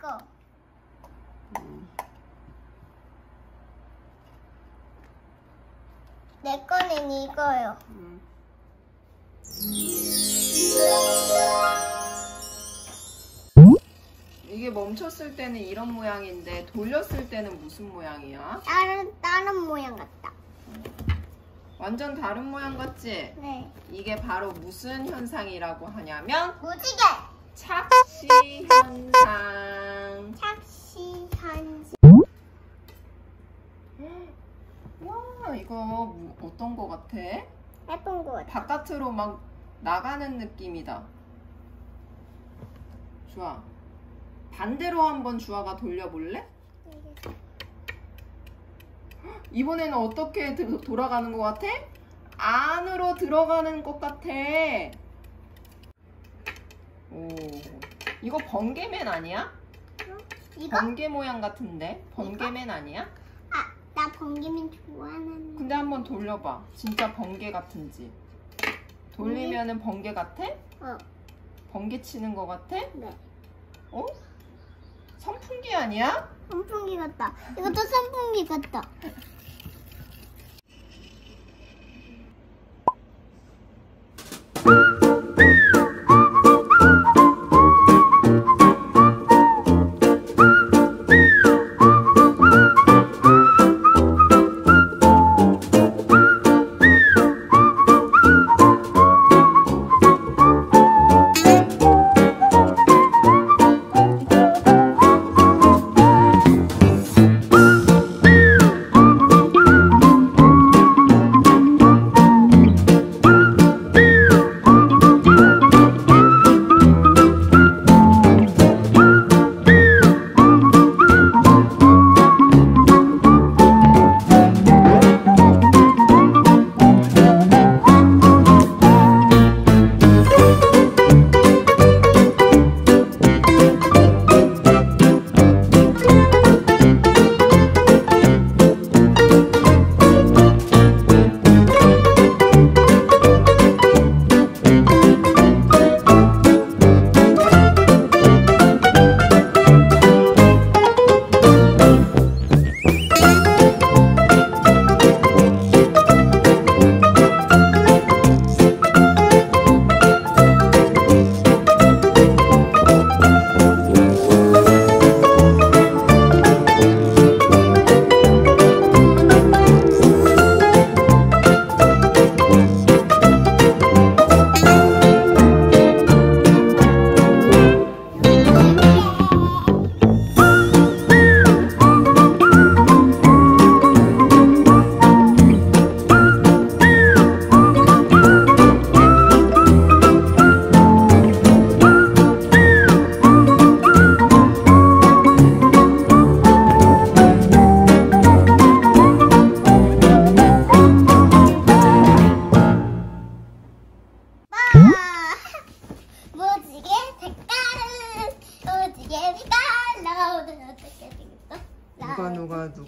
거. 음. 내 거는 이거요. 음. 이게 멈췄을 때는 이런 모양인데 돌렸을 때는 무슨 모양이야? 다른 다른 모양 같다. 완전 다른 모양 같지? 네. 이게 바로 무슨 현상이라고 하냐면 무지개! 착시 현상. 착시 한지. 와 이거 뭐- 어떤 거 같아? 예쁜 거 같아. 바깥으로 막 나가는 느낌이다. 주아 반대로 한번 주아가 돌려볼래? 이번에는 어떻게 드- 돌아가는 것 같아? 안으로 들어가는 것 같아. 오, 이거 번개맨 아니야? 이거? 번개 모양 같은데? 번개맨 아니야? 아, 나 번개면 좋아하는. 근데 한번 돌려봐. 진짜 번개 같은지. 돌리면은 번개 같아? 어, 번개 치는 것 같아? 네. 어? 선풍기 아니야? 선풍기 같다. 이것도 선풍기 같다.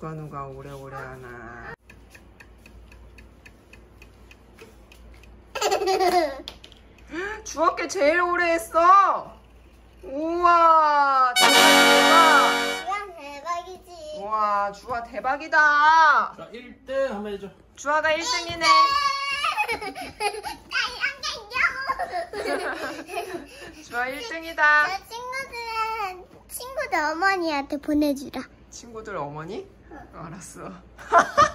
누가 누가 오래오래 하나. 주학교 제일 오래 했어. 우와 대박. 대박이지. 우와 주아 대박이다. 자, 1등 한번 해줘. 주아가 1등이네. 주아 1등이다. 내 친구들은 친구들 어머니한테 보내주라. 친구들 어머니? 알았어.